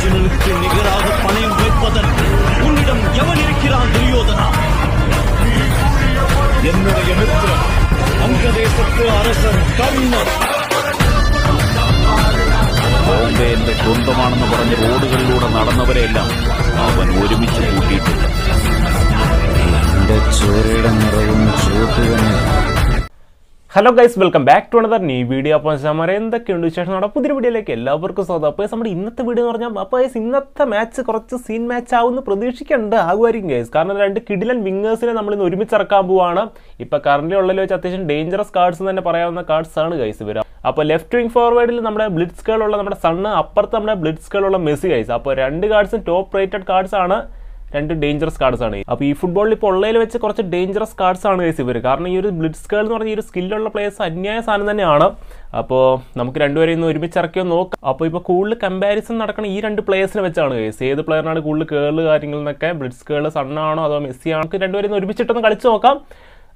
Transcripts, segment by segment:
அர்ஜுனனுக்கு நிகராக பணயம் வைப்பதற்கு உன்னிடம் எவன் இருக்கிறான் துரியோதனா என்னுடைய மித்திரன் அங்கதேசத்து அரசன் கர்ணன் ബോംബെ എന്റെ സ്വന്തമാണെന്ന് പറഞ്ഞ് റോഡുകളിലൂടെ നടന്നവരെല്ലാം അവൻ ഒരുമിച്ച് കൂട്ടിയിട്ടുണ്ട് എന്റെ ചോരയുടെ നിറവും ചുവപ്പ് തന്നെ hello guys welcome back to another new video അപ്പോൾ സാമാരെ എന്തൊക്കെയുണ്ട് വിശേഷം നമ്മുടെ പുതിയ വീഡിയോയിലേക്ക് എല്ലാവർക്കും സ്വാഗതം. അപ്പോൾ നമ്മുടെ ഇന്നത്തെ വീഡിയോ എന്ന് പറഞ്ഞാൽ അപ്പോൾ ഇന്നത്തെ മാച്ച് കുറച്ച് സീൻ മാച്ച് ആവുമെന്ന് പ്രതീക്ഷിക്കേണ്ട ആകുമായിരിക്കും ഗൈസ് കാരണം രണ്ട് കിഡിലൻ വിങ്ങേഴ്സിനെ നമ്മൾ ഇന്ന് ഒരുമിച്ച് ഇറക്കാൻ പോവാണ്. ഇപ്പോൾ കറണ്ടിൽ ഉള്ളതിൽ വെച്ച് അത്യാവശ്യം ഡേഞ്ചറസ് കാർഡ്സ് തന്നെ പറയാവുന്ന കാർഡ്സ് ആണ് ഗൈസ് ഇവർ അപ്പോൾ ലെഫ്റ്റ് വിങ് ഫോർവേഡിൽ നമ്മുടെ ബ്ലിറ്റ്സ് ഉള്ള നമ്മുടെ സണ്ണ് അപ്പുറത്ത് നമ്മുടെ ബ്ലിറ്റ്സ് ഉള്ള മെസ്സി ഗൈസ് അപ്പോൾ രണ്ട് കാർഡ്സും ടോപ്പ് റേറ്റഡ് കാർഡ്സ് ആണ്. രണ്ട് ഡേഞ്ചറസ് കാർഡ്സ് ആണ്. അപ്പോൾ ഈ ഫുട്ബോളിൽ ഇപ്പോൾ ഉള്ളതിൽ വെച്ച് കുറച്ച് ഡേഞ്ചറസ് കാർഡ്സ് ആണ് കേസ് ഇവർ കാരണം ഈ ഒരു ബ്ലിറ്റ്സ് കേൾ എന്ന് പറഞ്ഞ ഈ ഒരു സ്കില്ലുള്ള പ്ലേയേഴ്സ് അന്യായ സാധനം തന്നെയാണ്. അപ്പോൾ നമുക്ക് രണ്ടുപേരെയും ഒന്ന് ഒരുമിച്ച് ഇറക്കിയോ നോക്കാം. അപ്പോൾ ഇപ്പോൾ കൂടുതൽ കമ്പാരിസൺ നടക്കുന്ന ഈ രണ്ട് പ്ലേയേഴ്സിനെ വെച്ചാണ് കേസ് ഏത് പ്ലെയറിനാണ് കൂടുതൽ കേൾ കാര്യങ്ങളിൽ നിന്നൊക്കെ കേൾ സണ്ണാണോ അതോ മെസ്സി ആണോ നമുക്ക് രണ്ടുപേരെയും ഒരുമിച്ചിട്ടൊന്ന് കളിച്ച് നോക്കാം.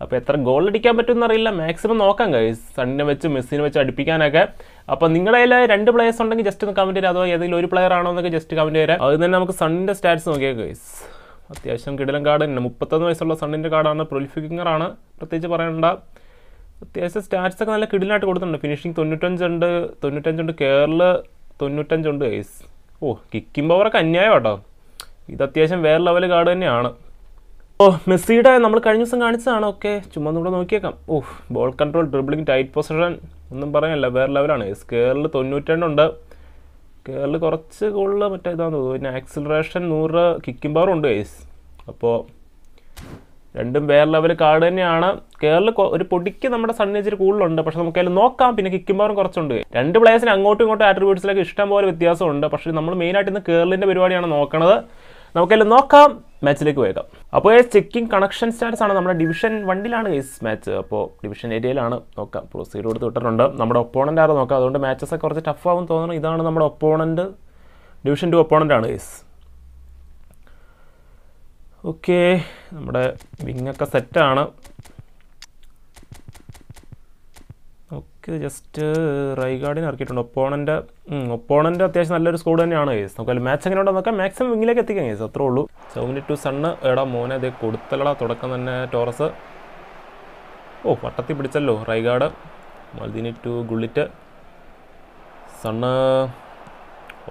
അപ്പോൾ എത്ര ഗോൾ അടിക്കാൻ പറ്റുമെന്ന് അറിയില്ല. മാക്സിമം നോക്കാം കൈസ് സണ്ണിനെ വെച്ച് മെസ്സിനെ വെച്ച് അടുപ്പിക്കാനൊക്കെ. അപ്പോൾ നിങ്ങളുടെ കയ്യിൽ രണ്ട് പ്ലേയേഴ്സ് ഉണ്ടെങ്കിൽ ജസ്റ്റ് ഒന്ന് കമന്റ് ചെയ്യുക അതോ ഏതെങ്കിലും ഒരു പ്ലെയർ ആണോ എന്നൊക്കെ ജസ്റ്റ് കമന്റ് ചെയ്യുക അത് തന്നെ നമുക്ക് സണ്ണിന്റെ സ്റ്റാറ്റ്സ് നോക്കിയാൽ ഗൈസ് അത്യാവശ്യം കിടിലൻ കാർഡ് തന്നെ. മുപ്പത്തൊന്ന് വയസ്സുള്ള സണ്ണിന്റെ കാർഡാണ് പ്രൊലിഫിക്കിങ്ങറാണ് പ്രത്യേകിച്ച് പറയണ്ട. അത്യാവശ്യം സ്റ്റാറ്റ്സ് ഒക്കെ നല്ല കിടിലായിട്ട് കൊടുത്തിട്ടുണ്ട്. ഫിനിഷിംഗ് തൊണ്ണൂറ്റഞ്ചുണ്ട്. തൊണ്ണൂറ്റഞ്ചുണ്ട് കേരള തൊണ്ണൂറ്റഞ്ചുണ്ട് ഐസ് ഓ കിക്കിംഗ് പവറൊക്കെ അന്യായം കേട്ടോ ഇത് അത്യാവശ്യം വേറെ ലെവൽ കാർഡ് തന്നെയാണ്. ഓ മെസ്സിയുടെ നമ്മൾ കഴിഞ്ഞ ദിവസം കാണിച്ചതാണ്. ഓക്കെ ചുമ്മാ കൂടെ നോക്കിയേക്കാം. ഓ ball control dribbling tight position ഒന്നും പറയാനല്ല. വേറെ ലെവലാണ് കേരളിൽ തൊണ്ണൂറ്റെണ്ണുണ്ട് കേരളിൽ കുറച്ച് കൂടുതൽ മറ്റേ ഇതാന്ന് തോന്നുന്നു. പിന്നെ ആക്സിലറേഷൻ നൂറ് കിക്കും പവർ ഉണ്ട് ഗൈസ് അപ്പോൾ രണ്ടും വേറെ ലെവൽ കാർഡ് തന്നെയാണ്. കേരളിൽ ഒരു പൊടിക്ക് നമ്മുടെ സണ്ണേജിൽ കൂടുതലുണ്ട്. പക്ഷെ നമുക്ക് അതിൽ നോക്കാം. പിന്നെ കിക്കും പവറും കുറച്ചുണ്ട്. രണ്ട് പ്ലേയേഴ്സിന് അങ്ങോട്ടും ഇങ്ങോട്ടും ആട്രിബ്യൂട്ട്സിലേക്ക് ഇഷ്ടം പോലെ വ്യത്യാസമുണ്ട്. പക്ഷേ നമ്മൾ മെയിനായിട്ട് ഇന്ന് കേരളിന്റെ പരിപാടിയാണ് നോക്കണത്. നമുക്കതിൽ നോക്കാം. മാച്ചിലേക്ക് പോയേക്കാം അപ്പോൾ ചെക്കിംഗ് കണക്ഷൻ സ്റ്റാറ്റസ് ആണ് നമ്മുടെ ഡിവിഷൻ വണ്ടിലാണ് ഈസ് മാച്ച് അപ്പോൾ ഡിവിഷൻ ഏരിയയിലാണ് നോക്കാം. പ്രൊസീഡ് കൊടുത്ത് വിട്ടിട്ടുണ്ട്. നമ്മുടെ ഒപ്പോണന്റ് ആണ് നോക്കാം? അതുകൊണ്ട് മാച്ചസ് ഒക്കെ കുറച്ച് ടഫ് ആവും തോന്നുന്നു. ഇതാണ് നമ്മുടെ ഒപ്പോണന്റ് ഡിവിഷൻ ടു ഒപ്പോണന്റ് ആണ് ഈസ് ഓക്കെ നമ്മുടെ വിങ്ങൊക്കെ സെറ്റാണ് ഓക്കെ ജസ്റ്റ് റൈഗാർഡിനെ ഇറക്കിയിട്ടുണ്ട്. ഒപ്പോണന്റ് ഒപ്പോണന്റ് അത്യാവശ്യം നല്ലൊരു സ്കോഡ് തന്നെയാണ് കേസ് നമുക്ക് മാച്ച് എങ്ങനെ ഉണ്ടോ നോക്കാം. മാക്സിമം വിങ്ങിലേക്ക് എത്തിക്കാം കേസ് അത്രേ ഉള്ളൂ. സെവന്റി ടു സണ്ണ് എടാ മോനെ അതേ കൊടുത്തലടാ തുടക്കം തന്നെ ടോറസ്. ഓ വട്ടത്തിൽ പിടിച്ചല്ലോ റൈഗാർഡ്. Maldini to Gullit. സണ്ണ്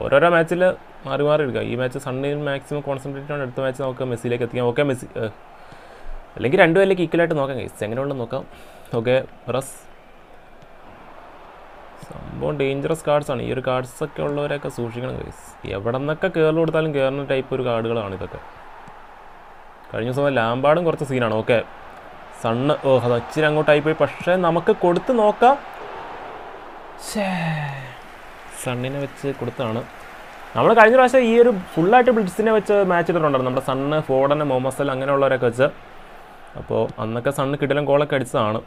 ഓരോരോ മാച്ചിൽ മാറി മാറി എടുക്കുക ഈ മാച്ച് സണ്ണിൽ മാക്സിമം കോൺസെൻട്രേറ്റ് ആണ്. അടുത്ത മാച്ച് നമുക്ക് മെസ്സിയിലേക്ക് എത്തിക്കാം. Okay Messi. അല്ലെങ്കിൽ രണ്ടുപേരിലേക്ക് ഈക്വലായിട്ട് നോക്കാം കേസ് എങ്ങനെയുള്ള നോക്കാം. ഓക്കെ റസ് സംഭവം ഡേഞ്ചറസ് കാർഡ്സാണ് ഈ ഒരു കാർഡ്സ് ഒക്കെ ഉള്ളവരൊക്കെ സൂക്ഷിക്കണം ഗൈസ് എവിടെ നിന്നൊക്കെ കയറി കൊടുത്താലും കയറുന്ന ടൈപ്പ് ഒരു കാർഡുകളാണ് ഇതൊക്കെ. കഴിഞ്ഞ ദിവസം ലാമ്പാടും കുറച്ച് സീനാണ് ഓക്കെ സണ്ണ് ഓ അത് ഇച്ചിരി അങ്ങോട്ടായി പോയി പക്ഷേ നമുക്ക് കൊടുത്ത് നോക്കാം. സണ്ണിനെ വെച്ച് കൊടുത്താണ്. നമ്മൾ കഴിഞ്ഞ പ്രാവശ്യം ഈ ഒരു ഫുള്ളായിട്ട് ബ്ലിറ്റ്സിനെ വെച്ച് മാച്ച് ഇട്ടിട്ടുണ്ടായിരുന്നു നമ്മുടെ സണ്ണ് ഫോഡന് മൊമസൽ അങ്ങനെയുള്ളവരൊക്കെ വെച്ച്. അപ്പോൾ അന്നൊക്കെ സണ്ണ് കിടലം കോളൊക്കെ അടിച്ചതാണ്.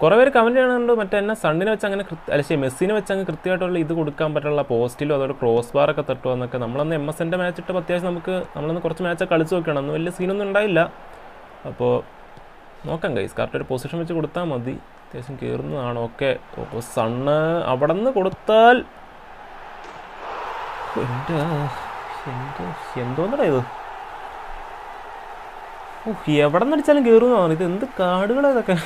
കുറേ പേര് കമന്റ് ചെയ്യണമുണ്ട് മറ്റേ എന്നെ സണ്ണിനെ വെച്ച് അങ്ങനെ അല്ല ശരി മെസ്സിനെ വെച്ച് അങ്ങ് കൃത്യമായിട്ടുള്ള ഇത് കൊടുക്കാൻ പറ്റുള്ള പോസ്റ്റിലോ അതോ ക്രോസ് ബാറൊക്കെ തട്ടുമോ എന്നൊക്കെ നമ്മളന്ന് എം എസ് എന്റെ മാച്ച് ഇട്ടപ്പോൾ അത്യാവശ്യം നമുക്ക് നമ്മളന്ന് കുറച്ച് മാച്ചൊക്കെ കളിച്ച് നോക്കണം. അന്ന് വലിയ സീനൊന്നും ഉണ്ടായില്ല. അപ്പോൾ നോക്കാം കൈസ് കറക്റ്റ് ഒരു പൊസിഷൻ വെച്ച് കൊടുത്താൽ മതി. അത്യാവശ്യം കയറുന്നതാണ് ഓക്കെ അപ്പോൾ സണ്ണ് അവിടെ നിന്ന് കൊടുത്താൽ എന്തോന്നടാ ഇത്? ഓഹ് എവിടെ നിന്ന് അടിച്ചാലും കയറുന്നതാണ് ഇത് എന്ത് കാടുകളാണ് ഇതൊക്കെ?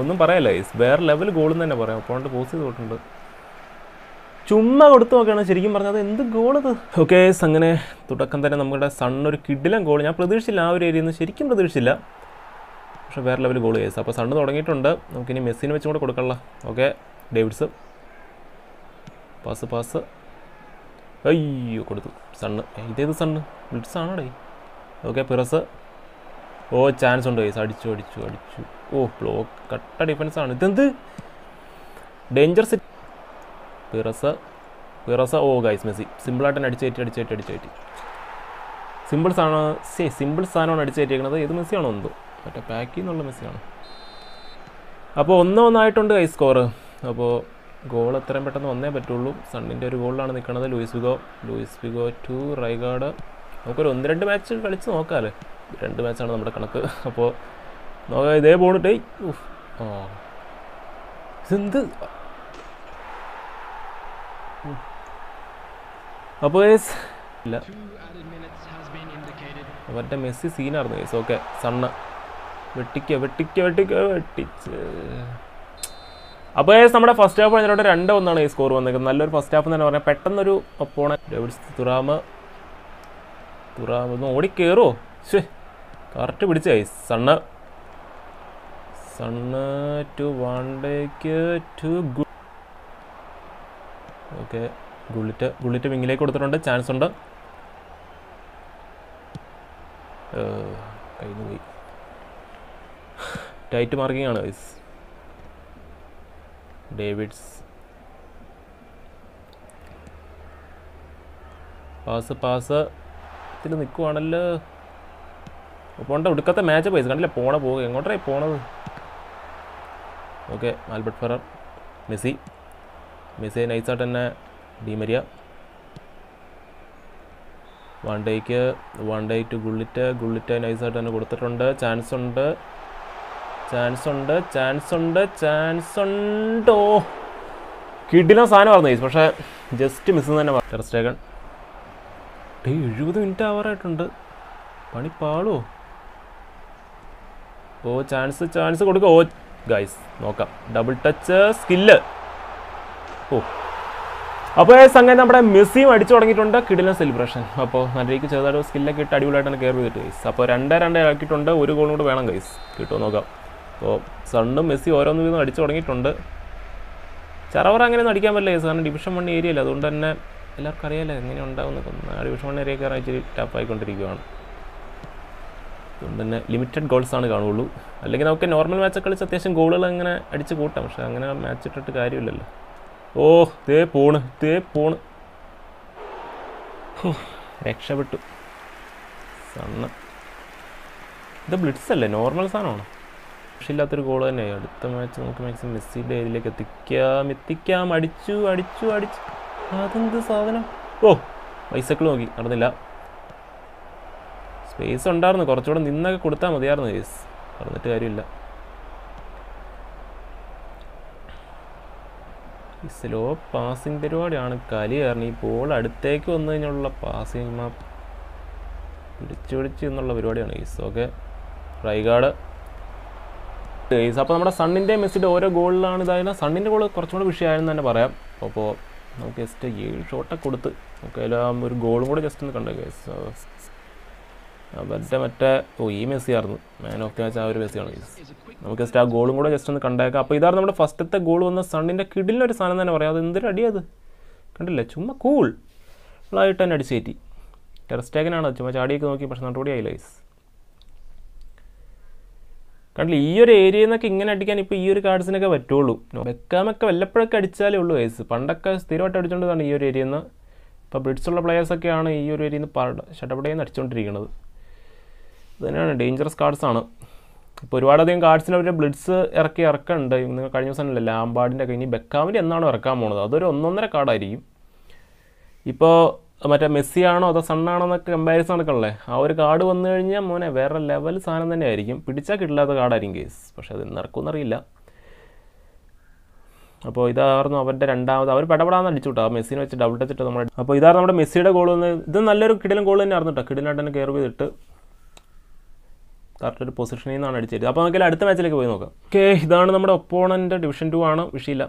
ഒന്നും പറയല്ല ഇസ് വേറെ ലെവൽ ഗോളെന്ന് തന്നെ പറയാം. അപ്പോണ്ട് പോസ് ചെയ്ത് പോയിട്ടുണ്ട് ചുമ്മാ കൊടുത്തു നോക്കുകയാണ്. ശരിക്കും പറഞ്ഞത് എന്ത് ഗോൾ ഇത് ഓക്കെ അങ്ങനെ തുടക്കം തന്നെ നമ്മുടെ സൺ ഒരു കിഡിലൻ ഗോൾ ഞാൻ പ്രതീക്ഷിച്ചില്ല ആ ഒരു ഏരിയയിൽ നിന്ന്. ശരിക്കും പ്രതീക്ഷിച്ചില്ല. പക്ഷെ വേറെ ലെവൽ ഗോൾ കേസ് അപ്പോൾ സണ്ണ് തുടങ്ങിയിട്ടുണ്ട്. നമുക്കിനി മെസ്സിനെ വെച്ചും കൂടെ കൊടുക്കണല്ലോ ഓക്കെ ഡേവിഡ്സ് പാസ് പാസ് അയ്യോ കൊടുത്തു. സണ്ണ് ഇതേത് സണ്ണ് ബ്ലിറ്റ്സ് ആണോടേ? ഓക്കെ പിറസ് ഓ ചാൻസ് ഉണ്ട്? ഗൈസ് അടിച്ചു അടിച്ചു അടിച്ചു. ഓ ബ്ലോക്ക് കട്ട ഡിഫൻസ് ആണ്. ഇതെന്ത്? Danger city Pires Pires. ഓ ഗൈസ് മെസ്സി. സിമ്പിളായിട്ട് തന്നെ അടിച്ചേറ്റി അടിച്ചേറ്റി അടിച്ചേറ്റി സിമ്പിൾ സാധനം സേ സിമ്പിൾ സാധനമാണ് അടിച്ചേറ്റിരിക്കുന്നത് ഏത് മെസ്സിയാണോ എന്തോ? മറ്റേ പാക്കിൽ നിന്നുള്ള മെസ്സിയാണ്? അപ്പോൾ ഒന്ന് ഒന്നായിട്ടുണ്ട് കൈ സ്കോർ അപ്പോൾ ഗോൾ എത്രയും പെട്ടെന്ന് വന്നേ പറ്റുള്ളൂ. സണ്ണിന്റെ ഒരു ഗോളിലാണ് നിൽക്കുന്നത് Luis Figo Luis Figo to Rijkaard. നമുക്കൊരു ഒന്ന് രണ്ട് മാച്ച് കളിച്ച് നോക്കാമല്ലേ രണ്ട് മാച്ചാണ് നമ്മുടെ കണക്ക്. അപ്പോൾ നോക്കാം ഇതേ പോണിട്ടേ ആ. ഇതെന്ത്? അപ്പോൾ ഇല്ല. അവരുടെ മെസ്സി സീനായിരുന്നു ഏസ് ഓക്കെ സണ്ണ. വെട്ടിക്ക വെട്ടിക്ക വെട്ടിക്ക വെട്ടിച്ച്. അപ്പോൾ നമ്മുടെ ഫസ്റ്റ് ഹാഫ് കഴിഞ്ഞിട്ട് രണ്ട് ഒന്നാണ് ഈ സ്കോർ വന്നേക്കുന്നത്. നല്ലൊരു ഫസ്റ്റ് ഹാഫ് എന്ന് തന്നെ പറഞ്ഞാൽ പെട്ടെന്നൊരു ഒപ്പോണ തുറാമ. തുറാമ ഒന്ന് ശേ കറക്റ്റ് പിടിച്ച guys Son. Son to one ഡേക്ക് to ഗു ഓക്കെ ഗുള്ളിറ്റ് ഗുള്ളിറ്റ് വിങ്ങിലേക്ക് കൊടുത്തിട്ടുണ്ട്. ചാൻസ് ഉണ്ട്. കഴിഞ്ഞു പോയി. ടൈറ്റ് മാർക്കിംഗ് ആണ് ഗൈസ് ഡേവിഡ്സ് പാസ് പാസ് ഇതിൽ നിൽക്കുവാണല്ലോ പോണ്ട ഒടുക്കത്തെ മാച്ച് പൈസ കണ്ടില്ല? പോണ പോകുക. എങ്ങോട്ടായി പോണത്? Okay Albert Ferrer Messi. Messi നൈസായിട്ട് തന്നെ ഡിമരിയ വൺ ഡേക്ക് വൺ ഡേ ടു ഗുള്ളിറ്റ് ഗുള്ളിറ്റ് നൈസായിട്ട് തന്നെ കൊടുത്തിട്ടുണ്ട്. ചാൻസ് ഉണ്ട്. ചാൻസ് ഉണ്ട്. ചാൻസ് ഉണ്ട്. ചാൻസ് ഉണ്ടോ? കിഡിന സാധനം പറഞ്ഞു പക്ഷേ ജസ്റ്റ് മിസ് തന്നെ ടെറസ്റ്റേക്കൺ എഴുപത് മിനിറ്റ് ആവാറായിട്ടുണ്ട് പണി പാളോ ഓ ചാൻസ് ചാൻസ് കൊടുക്കുക ഓ ഗൈസ് നോക്കാം. ഡബിൾ ടച്ച് സ്കില്ല് ഓ. അപ്പോൾ സംഗതി നമ്മുടെ മെസ്സിയും അടിച്ചു തുടങ്ങിയിട്ടുണ്ട്. കിടിലൻ സെലിബ്രേഷൻ അപ്പോൾ നല്ല രീതിക്ക് ചെറുതായിട്ട് സ്കില്ലൊക്കെ ഇട്ട് അടിപൊളിയായിട്ടാണ് കയറി ചെയ്തിട്ട് ഗൈസ് അപ്പോൾ രണ്ടേ രണ്ടേ ആക്കിയിട്ടുണ്ട്. ഒരു ഗോളും കൂടെ വേണം ഗൈസ് കിട്ടുമോ നോക്കാം. അപ്പോൾ സണ്ണും മെസ്സി ഓരോന്ന് വീതം അടിച്ചു തുടങ്ങിയിട്ടുണ്ട്. ചറവറ അങ്ങനെ അടിക്കാൻ പറ്റില്ല ഗൈസ് കാരണം ഡിവിഷൻ വൺ ഏരിയ അല്ല. അതുകൊണ്ട് തന്നെ എല്ലാവർക്കും അറിയാമല്ലോ എങ്ങനെ ഉണ്ടാവുന്ന ഡിവിഷൻ വൺ ഏരിയ കയറാൻ ഇച്ചിരി ടഫായിക്കൊണ്ടിരിക്കുകയാണ് അതുകൊണ്ട് തന്നെ ലിമിറ്റഡ് ഗോൾസ് ആണ് കാണുള്ളൂ അല്ലെങ്കിൽ നമുക്ക് നോർമൽ മാച്ചൊക്കെ കളിച്ച് അത്യാവശ്യം ഗോളുകൾ അങ്ങനെ അടിച്ച് കൂട്ടാം. പക്ഷെ അങ്ങനെ മാച്ച് ഇട്ടിട്ട് കാര്യമില്ലല്ലോ. ഓ തേ പോണ് തേ പോണ്. രക്ഷപ്പെട്ടു. സണ്ണ. ഇത് ബ്ലിറ്റ്സ് അല്ലേ? നോർമൽ സാധനമാണ്? പക്ഷെ ഇല്ലാത്തൊരു ഗോൾ തന്നെ അടുത്ത മാച്ച് നമുക്ക് മാക്സിമം മെസ്സിയുടെ ഇതിലേക്ക് എത്തിക്കാം. എത്തിക്കാം. അടിച്ചു അടിച്ചു അടിച്ചു. അതെന്ത് സാധനം? ഓ ബൈസക്കിൾ നോക്കി. നടന്നില്ല. സ്പേസ് ഉണ്ടായിരുന്നു. കുറച്ചുകൂടെ നിന്നൊക്കെ കൊടുത്താൽ മതിയായിരുന്നു കേസ് പറഞ്ഞിട്ട് കാര്യമില്ല. ഈ സ്ലോ പാസിങ് പരിപാടിയാണ്. കലി കാരണം ഈ ബോൾ അടുത്തേക്ക് വന്നു കഴിഞ്ഞുള്ള പാസിങ് പിടിച്ചു പിടിച്ച് എന്നുള്ള പരിപാടിയാണ് കേസ് ഓക്കെ. റൈഗാർഡ് കേസ് അപ്പോൾ നമ്മുടെ സണ്ണിന്റെ മെസ്സിന്റെ ഓരോ ഗോളിലാണ് ഇതായത്. സണ്ണിന്റെ ഗോൾ കുറച്ചും കൂടെ വിഷയമായിരുന്നു തന്നെ പറയാം. അപ്പോൾ നമുക്ക് ജസ്റ്റ് ഏഴ് ഷോട്ടൊക്കെ കൊടുത്ത് നമുക്ക് എല്ലാം ഒരു ഗോളും കൂടെ ജസ്റ്റ് ഒന്ന് കണ്ടു അവരുടെ മറ്റേ ഓ ഈ മെസ്സി ആയിരുന്നു. മാൻ ഓഫ് ദി മാച്ച് ആ ഒരു മെസ്സിയാണ്. നമുക്ക് ജസ്റ്റ് ആ ഗോളും കൂടെ ജസ്റ്റ് ഒന്ന് കണ്ടേക്കാം. അപ്പോൾ ഇതാണ് നമ്മുടെ ഫസ്റ്റത്തെ ഗോൾ വന്ന സണ്ണിന്റെ ഒരു സാധനം തന്നെ പറയാം. അത് എന്തൊരു അടിയത് കണ്ടില്ലേ? ചുമ്മാ കൂൾ ആയിട്ട് തന്നെ അടിച്ചേറ്റി ടെറസ്റ്റേക്കനാണ് ചുമ്മാ ചാടിയൊക്കെ നോക്കി പക്ഷെ നട്ടുകൂടി ആയില്ല ഗൈസ് കണ്ടില്ല? ഈ ഒരു ഏരിയയിൽ നിന്നൊക്കെ ഇങ്ങനെ അടിക്കാൻ ഇപ്പോൾ ഈ ഒരു കാർഡ്സിനൊക്കെ പറ്റുള്ളൂ. വെക്കാമൊക്കെ വല്ലപ്പോഴൊക്കെ അടിച്ചാലേ ഉള്ളൂ ഗൈസ് പണ്ടൊക്കെ സ്ഥിരമായിട്ട് അടിച്ചുകൊണ്ടതാണ് ഈ ഒരു ഏരിയയിൽ നിന്ന് ഇപ്പോൾ ബ്രിഡ്സുള്ള പ്ലെയേഴ്സൊക്കെയാണ് ഈ ഒരു ഏരിയയിൽ നിന്ന് പാട ഷട്ടപ്പടയിൽ നിന്ന് അടിച്ചുകൊണ്ടിരിക്കുന്നത് തന്നെയാണ് ഡേഞ്ചറസ് കാർഡ്സാണ് ഇപ്പോൾ ഒരുപാടധികം കാർഡ്സിന് അവർ ബ്ലിഡ്സ് ഇറക്കി ഇറക്കുന്നുണ്ട് നിങ്ങൾ കഴിഞ്ഞ ദിവസം അല്ലേ ലാംബാർഡിന്റെ ഒക്കെ ഇനി ബെക്കാമിന്റെ എന്നാണോ ഇറക്കാൻ പോണത്? അതൊരു ഒന്നൊന്നര കാർഡായിരിക്കും ഇപ്പോൾ മറ്റേ മെസ്സി ആണോ അതോ സണ്ണാണോ എന്നൊക്കെ കമ്പാരിസൺ നടക്കണല്ലേ? ആ ഒരു കാർഡ് വന്നു കഴിഞ്ഞാൽ മോനെ വേറെ ലെവൽ സാധനം തന്നെ ആയിരിക്കും. പിടിച്ചാൽ കിട്ടില്ലാത്ത കാർഡായിരിക്കും കേസ് പക്ഷേ അത് ഇന്നിറക്കുമെന്നറിയില്ല അപ്പോൾ ഇതായിരുന്നു അവരുടെ രണ്ടാമത്. അവർ പെടപെടാന്ന് അടിച്ചു കേട്ടോ മെസ്സിനെ വെച്ച് ഡബിൾ ടച്ചിട്ട് നമ്മുടെ അപ്പോൾ ഇതായിരുന്നു നമ്മുടെ മെസ്സിയുടെ ഗോൾ വന്ന് ഇത് നല്ലൊരു കിടിലും ഗോൾ തന്നെ ആയിരുന്നു കേട്ടോ കിടിലായിട്ട് തന്നെ കയറി ചെയ്തിട്ട്. കറക്റ്റ് ഒരു പൊസിഷനിൽ നിന്നാണ് അടിച്ചത് അപ്പോൾ നമുക്ക് അടുത്ത മാച്ചിലേക്ക് പോയി നോക്കാം. ഓക്കെ ഇതാണ് നമ്മുടെ ഒപ്പോണന്റെ ഡിവിഷൻ ടു ആണ്. വിഷയമില്ല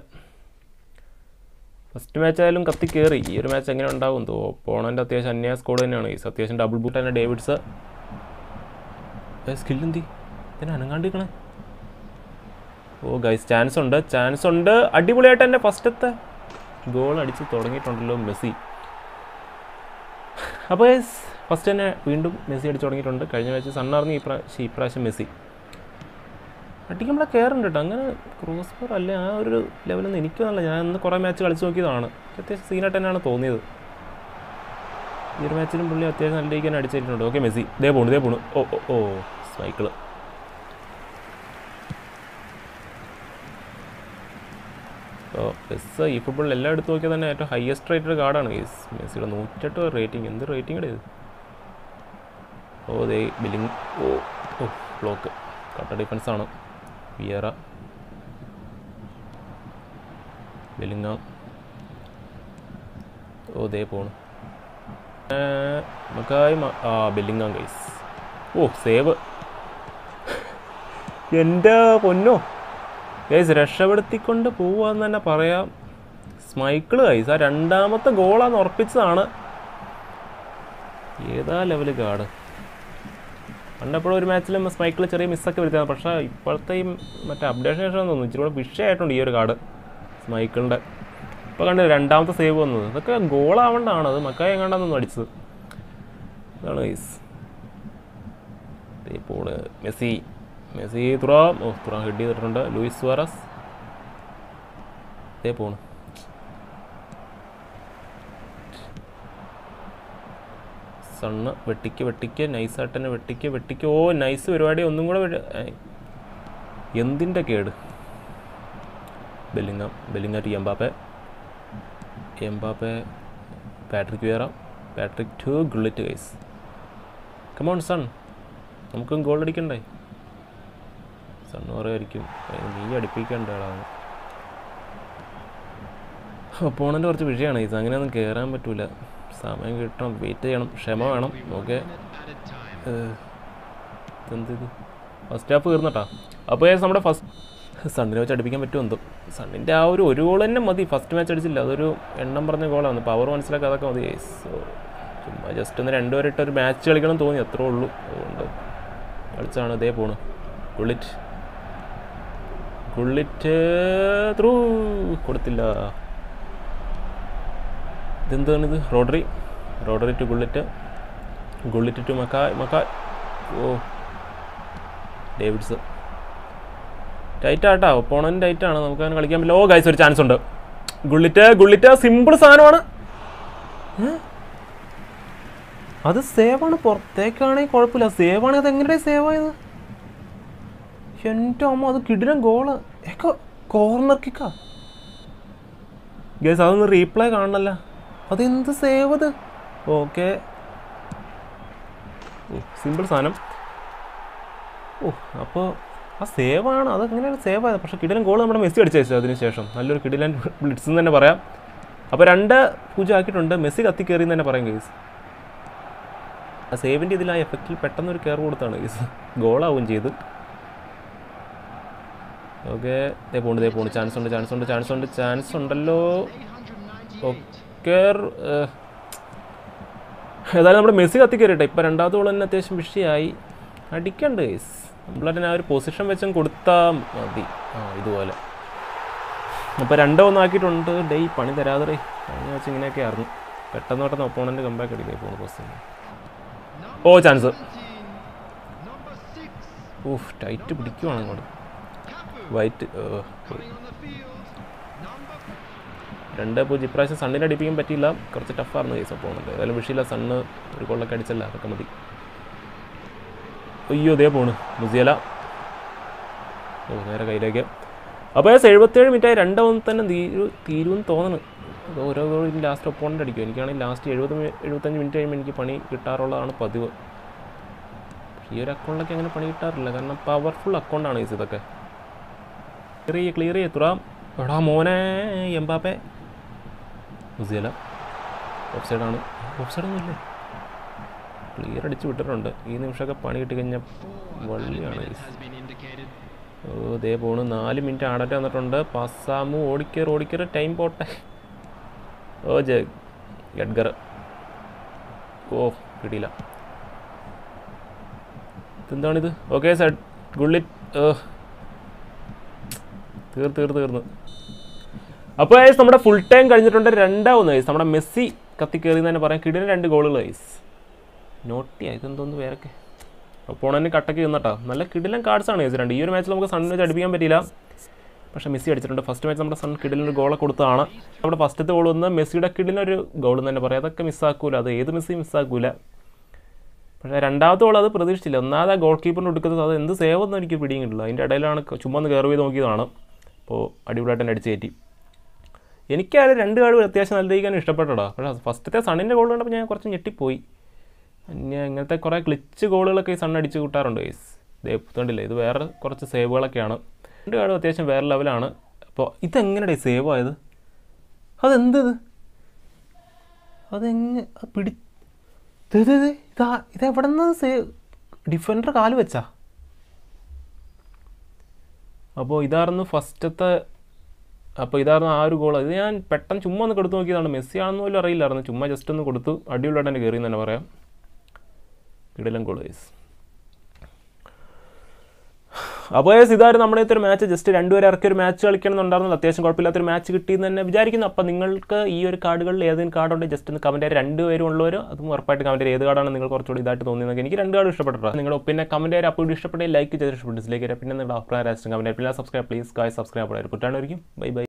ഫസ്റ്റ് മാച്ച് ആയാലും കത്തി കയറി ഈ ഒരു മാച്ച് എങ്ങനെ ഉണ്ടാവും തോ ഒപ്പോണന്റെ അത്യാവശ്യം അന്യായ സ്കോഡ് തന്നെയാണ്. ഈ അത്യാവശ്യം ഡബിൾ ബൂട്ട് തന്നെ ഡേവിഡ്സ് സ്കിൽ എന്തി? ഇതിനെ അനങ്ങാണ്ടിരിക്കണേ. ഓ ഗൈസ് ചാൻസ് ഉണ്ട്. ചാൻസ് ഉണ്ട്. അടിപൊളിയായിട്ട് തന്നെ ഫസ്റ്റത്തെ ഗോൾ അടിച്ച് തുടങ്ങിയിട്ടുണ്ടല്ലോ മെസ്സി. അപ്പോൾ ഫസ്റ്റ് തന്നെ വീണ്ടും മെസ്സി അടിച്ചു തുടങ്ങിയിട്ടുണ്ട്. കഴിഞ്ഞ മാച്ച് സണ്ണാർന്ന് ഈ പ്രാവശ്യം ഈ പ്രാവശ്യം മെസ്സി. അടിക്കുമ്പോഴേ കയറുണ്ട് കേട്ടോ. അങ്ങനെ ക്രോസ് ബോർ അല്ല ആ ഒരു ലെവലൊന്നും എനിക്കൊന്നല്ല. ഞാൻ ഇന്ന് കുറേ മാച്ച് കളിച്ച് നോക്കിയതാണ്. അത്യാവശ്യം സീനായിട്ട് തന്നെയാണ് തോന്നിയത്. ഈ ഒരു മാച്ചിലും പുള്ളി അത്യാവശ്യം നല്ല രീതിക്ക് തന്നെ അടിച്ചിട്ടുണ്ട് ഓക്കെ മെസ്സി. ഇതേ പോണു ഇതേ പോണു. ഓ ഓ ഓ സൈക്കിൾ ഓ എസ് ഈ ഫുട്ബോളിൽ എല്ലാം എടുത്ത് നോക്കിയാൽ തന്നെ ഏറ്റവും ഹയസ്റ്റ് റേറ്റഡ് കാർഡാണ് മെസ്സിയുടെ നൂറ്റെട്ട് റേറ്റിംഗ് എന്ത് റേറ്റിംഗ് ഇത്? ഓ ദേ ബില്ലിങ് ഓ ഓ ബ്ലോക്ക് കട്ട ഡിഫൻസ് ആണ്. വിയറ ബില്ലിങ്ങ ഓ ദേ പോണു. നമുക്കായി ആ ബെല്ലിങ്ങാം ഗൈസ് ഓ സേവ് എന്റെ പൊന്നോ. ഗൈസ് രക്ഷപ്പെടുത്തിക്കൊണ്ട് പോവാന്ന് തന്നെ പറയാം. സ്മൈക്കിൾ ഗൈസ് ആ രണ്ടാമത്തെ ഗോളാന്ന് ഉറപ്പിച്ചതാണ്. ഏതാ ലെവൽ കാർഡ് പണ്ടെപ്പോഴും ഒരു മാച്ചിലും സ്പൈക്കിൽ ചെറിയ മിസ്സൊക്കെ വരുത്തിയത് പക്ഷേ ഇപ്പോഴത്തെ ഈ മറ്റേ അപ്ഡേഷൻ ശേഷം തോന്നുന്നു. ഇച്ചിരി കൂടെ വിഷയമായിട്ടുണ്ട് ഈ ഒരു കാർഡ് സ്മൈക്കിളിന്റെ ഇപ്പോൾ കണ്ടു രണ്ടാമത്തെ സേവ് വന്നത്. ഇതൊക്കെ ഗോളാവേണ്ടതാണ് അത് മക്കായ എങ്ങാണ്ടാന്ന് അടിച്ചത്. ഇതാണ് ഗൈസ് ഇപ്പോൾ മെസ്സി. മെസ്സി തുറ ഓ തുറ ഹെഡ് ചെയ്തിട്ടുണ്ട്. ലൂയിസ് വാറസ് ഇതേ പോണ് സണ്ണ് വെട്ടിക്ക് വെട്ടിക്ക് നൈസായിട്ട് തന്നെ വെട്ടിക്ക് വെട്ടിക്ക്. ഓ നൈസ് പരിപാടി. ഒന്നും കൂടെ. എന്തിന്റെ കേട്? Bellingham Bellingham to Mbappe. Mbappe Patrick Vieira Patrick to Gullit guys. Come on Son നമുക്കും ഗോൾ അടിക്കണ്ടേ? സണ്ണ് പറയുമായിരിക്കും "ഏയ്, നീ അടിപ്പിക്കണ്ടാണ് ഒപ്പോണന്റ് കുറച്ച് വിഷയമാണ് ഇത് അങ്ങനെയൊന്നും കയറാൻ പറ്റൂല. സമയം കിട്ടണം വെയിറ്റ് ചെയ്യണം ക്ഷമ വേണം. ഓക്കെ എന്ത് ഫസ്റ്റ് ഹാഫ് തീർന്നട്ടാ? അപ്പോൾ നമ്മുടെ ഫസ്റ്റ് സണ്ണിനെ വെച്ച് അടിപ്പിക്കാൻ പറ്റുമോ എന്തോ? സണ്ണിന്റെ ആ ഒരു ഒരു ഗോൾ തന്നെ മതി. ഫസ്റ്റ് മാച്ച് അടിച്ചില്ല. അതൊരു എണ്ണം പറഞ്ഞ ഗോളാണ് പവർ മനസ്സിലാക്കി അതൊക്കെ മതി സോ ചുമ്മാ ജസ്റ്റ് ഒന്ന് രണ്ടുപേരിട്ട് ഒരു മാച്ച് കളിക്കണം തോന്നി. എത്ര ഉള്ളൂ. അതുകൊണ്ട് കളിച്ചാണ് ഇതേ പോണ്. ഗുള്ളിറ്റ് ഗുള്ളിറ്റ് ത്രൂ കൊടുത്തില്ല. ഇതെന്താണിത്? Rodri Rodri to Gullit. Gullit to Mackay. Mackay. Oh. Davids. Tight ആട്ടാ ടൈറ്റാണ്. നമുക്ക് അങ്ങനെ കളിക്കാൻ പറ്റില്ല. ഓ ഗൈസ് ഒരു ചാൻസ് ഉണ്ട്. ഗുള്ളിറ്റ് ഗുള്ളിറ്റ് സിമ്പിൾ സാധനമാണ്? അത് സേവാണ് പുറത്തേക്കാണെങ്കിൽ കുഴപ്പമില്ല. സേവാണ് അത് എങ്ങനെ സേവ് ആയത്? എന്റെ അമ്മ അത് കിടിലൻ ഗോൾ ഒക്കെ കോർണർ കിക്കാ ഗേസ് അതൊന്ന് റീപ്ലൈ കാണണല്ല. അതെന്ത് സേവ് അത്? ഓക്കെ. സിമ്പിൾ സാധനം. ഓ അപ്പോൾ ആ സേവാണ് അത് എങ്ങനെയാണ് സേവ് ആയത്? പക്ഷേ കിടിലൻ ഗോൾ നമ്മുടെ മെസ്സി അടിച്ചു അതിന് ശേഷം നല്ലൊരു കിടിലൻ ബ്ലിറ്റ്സ് എന്ന് തന്നെ പറയാം. അപ്പോൾ രണ്ട് പൂജ ആക്കിയിട്ടുണ്ട്. മെസ്സി കത്തി എന്ന് തന്നെ പറയാം ഗേസ് ആ സേവിന്റെ ഇതിൽ ആ എഫക്റ്റിൽ പെട്ടെന്ന് ഒരു കയർ കൊടുത്താണ് ഗേസ് ഗോളാവുകയും ചെയ്തു. ഓക്കെ. ദേ പോണ് ദേ പോണ്. ചാൻസ് ഉണ്ട് ചാൻസ് ഉണ്ട് ചാൻസ് ഉണ്ട് ചാൻസ് ഉണ്ടല്ലോ. ഓക്കെ ഏതായാലും നമ്മുടെ മെസ്സി കത്തി കയറിട്ടെ ഇപ്പം രണ്ടാമത്തെ ഗോൾ തന്നെ അത്യാവശ്യം വിഷയമായി. അടിക്കണ്ട് ഗൈസ് നമ്മളതിനെ ആ ഒരു പൊസിഷൻ വെച്ചും കൊടുത്താൽ മതി. ആ ഇതുപോലെ. അപ്പോൾ രണ്ടോ ഒന്നാക്കിയിട്ടുണ്ട് ഡേ പണി തരാതെ റേ കഴിഞ്ഞ വെച്ച് ഇങ്ങനെയൊക്കെ ആയിരുന്നു. പെട്ടെന്ന് പെട്ടെന്ന് ഒപ്പോണന്റ് കമ്പാക്ക് അടിക്കുക പോകുന്ന പൊസിഷൻ ഓ ചാൻസ് ഓഫ് ടൈറ്റ് പിടിക്കുവാണ് അങ്ങോട്ട്. വൈറ്റ് രണ്ട് പൂജ്യം ഇപ്രാവശ്യം സണ്ണിനെ അടിപ്പിക്കാൻ പറ്റിയില്ല. കുറച്ച് ടഫായിരുന്നു കേസ് പോകുന്നുണ്ട് ഏതായാലും വിഷയമില്ല സണ്ണ് ഒരു കൊള്ളൊക്കെ അടിച്ചല്ല അതൊക്കെ മതി. അയ്യോ ദേ പോണ്. മുസിയല. ഓ നേരെ കയ്യിലേക്ക്. അപ്പോൾ ഏകദേശം എഴുപത്തേഴ് മിനിറ്റായി രണ്ടാമത് തന്നെ തീരു തീരുമെന്ന് തോന്നുന്നു അത് ഓരോ ഗോളും ലാസ്റ്റ് ഒപ്പോണന്റ് അടിക്കും. എനിക്കാണെങ്കിൽ ലാസ്റ്റ് എഴുപത് എഴുപത്തഞ്ച് മിനിറ്റ് കഴിയുമ്പോൾ എനിക്ക് പണി കിട്ടാറുള്ളതാണ് പതിവ്. ഈ ഒരു അക്കൗണ്ടിലൊക്കെ അങ്ങനെ പണി കിട്ടാറില്ല. കാരണം പവർഫുൾ അക്കൗണ്ടാണ് ഈസ് ഇതൊക്കെ. ക്ലിയർ ചെയ്യേ ക്ലിയർ ചെയ്യത്തുറാം എടാ മോനെ എംബാപ്പെ. മുസിയല ഓഫ് സൈഡാണ് ഓഫ് സൈഡൊന്നുമില്ലേ ക്ലിയർ അടിച്ച് വിട്ടിട്ടുണ്ട്. ഈ നിമിഷമൊക്കെ പണി കിട്ടി കഴിഞ്ഞാൽ വള്ളിയാണ്. ഓ ദേ പോണ്. നാല് മിനിറ്റ് ആടറ്റ് വന്നിട്ടുണ്ട്. പാസാമു ഓടിക്കർ ഓടിക്കർ ടൈം പോട്ടെ. ഓ ജെ എഡ്ഗർ. ഓ കിട്ടിയില്ല ഇതെന്താണിത്? ഓക്കെ സഡ് ഗുള്ളിറ്റ് തീർ തീർ തീർന്നു. അപ്പോൾ ഗൈസ് നമ്മുടെ ഫുൾ ടൈം കഴിഞ്ഞിട്ടുണ്ട് രണ്ടാവുന്ന ഗൈസ് നമ്മുടെ മെസ്സി കത്തി കയറി തന്നെ പറയാം. കിടിന് രണ്ട് ഗോളുകൾ ഗൈസ് നോട്ടിയാ ഇതെന്തോന്ന് പേരൊക്കെ. ഒപ്പോണന്റ് കട്ടക്ക് നിന്നട്ടാ നല്ല കിടിലൻ കാർഡ്സ് ആണ് ഗൈസ് രണ്ട് ഈ ഒരു മാച്ചിൽ നമുക്ക് സണ്ണിനെ അടിപ്പിക്കാൻ പറ്റിയില്ല. പക്ഷേ മെസ്സി അടിച്ചിട്ടുണ്ട്. ഫസ്റ്റ് മാച്ച് നമ്മുടെ സൺ കിടിലൊരു ഗോളെ കൊടുത്തതാണ്. നമ്മുടെ ഫസ്റ്റത്തെ ഗോൾ വന്ന് മെസ്സിയുടെ കിടിലൊരു ഗോൾ എന്ന് തന്നെ പറയാം. അതൊക്കെ മിസ്സാക്കൂല അത് ഏത് മെസ്സി മിസ്സാക്കൂല പക്ഷേ രണ്ടാമത്തെ ഗോൾ അത് പ്രതീക്ഷിച്ചില്ല. ഒന്നാമത് ആ ഗോൾ കീപ്പറിന് എടുക്കുന്നത് അത് എന്ത് സേവ് ഒന്നും എനിക്ക് പിടിയും കിട്ടില്ല. അതിന്റെ ഇടയിലാണ് ചുമ്മാ ഒന്ന് കയറി നോക്കിയതാണ്. അപ്പോൾ അടിപൊളിയായിട്ട് തന്നെ അടിച്ച് കയറ്റി. എനിക്കായാലും രണ്ട് കാർഡ് അത്യാവശ്യം നല്ല രീതിക്കാൻ ഇഷ്ടപ്പെട്ടടാ. പക്ഷേ ഫസ്റ്റത്തെ സണ്ണിന്റെ ഗോൾ കണ്ടപ്പോൾ ഞാൻ കുറച്ച് ഞെട്ടിപ്പോയി. ഇങ്ങനത്തെ കുറേ ക്ലിച്ച് ഗോളുകളൊക്കെ ഈ സണ്ണ് അടിച്ച് കൂട്ടാറുണ്ട് ഗൈസ് ഇതേ കണ്ടില്ലേ? ഇത് വേറെ കുറച്ച് സേവുകളൊക്കെയാണ് രണ്ട് കാർഡും അത്യാവശ്യം വേറെ ലെവലാണ് അപ്പോൾ ഇതെങ്ങനെയാണ് സേവ് ആയത്? അതെന്തത്? അതെങ്ങനെ അത് പിടി ഇത് ഇത് ഇത് ഇതാ ഇത് എവിടെ സേവ് ഡിഫൻഡർ കാൽ വെച്ചാ? അപ്പോൾ ഇതായിരുന്നു ഫസ്റ്റത്തെ അപ്പോൾ ഇതായിരുന്നു ആ ഒരു ഗോൾ ഇത് ഞാൻ പെട്ടെന്ന് ചുമ്മാ ഒന്ന് കൊടുത്തു നോക്കിയതാണ്. മെസ്സി ആണെന്ന് പോലും അറിയില്ലായിരുന്നു. ചുമ്മാ ജസ്റ്റ് ഒന്ന് കൊടുത്തു. അടിപൊളിയായിട്ട് തന്നെ കയറി എന്ന് തന്നെ പറയാം. കിടലം ഗോൾ അപ്പോൾ ഏസ് ഇതായിരുന്നു നമ്മുടെ ഇത്തൊരു മാച്ച് ജസ്റ്റ് രണ്ടുപേരെ ഇറക്കി ഒരു മാച്ച് കളിക്കണമെന്നുണ്ടായിരുന്നു അത്യാവശ്യം കുഴപ്പമില്ലാത്തൊരു മാച്ച് കിട്ടിയെന്ന് തന്നെ വിചാരിക്കുന്നു. അപ്പോൾ നിങ്ങൾക്ക് ഈ ഒരു കാർഡുകളിൽ ഏതെങ്കിലും കാർഡുണ്ട് ജസ്റ്റ് ഒന്ന് കമന്റ് ചെയ്യാൻ രണ്ടുപേരും ഉള്ളവരും അതും ഉറപ്പായിട്ട് കമന്റ് ഏത് കാർഡാണ് നിങ്ങൾ കുറച്ചുകൂടി ഇതായിട്ട് തോന്നിയത് എനിക്ക് രണ്ട് കാർഡ് ഇഷ്ടപ്പെട്ടോ നിങ്ങളുടെ ഒപ്പിനെ കമന്റ് ചെയ്യാൻ അപ്പോൾ ലൈക്ക് ചെയ്ത് ഇഷ്ടപ്പെട്ടു ഡിസ്ലേക്ക് പിന്നെ നിങ്ങളുടെ അഭിപ്രായം കമന്റ് പിന്നെ സബ്സ്ക്രൈബ് പ്ലീസ് കായ് സബ്സ്ക്രൈബ് ആയിരിക്കും. കുറ്റാണ്ടായിരിക്കും ബൈ ബൈ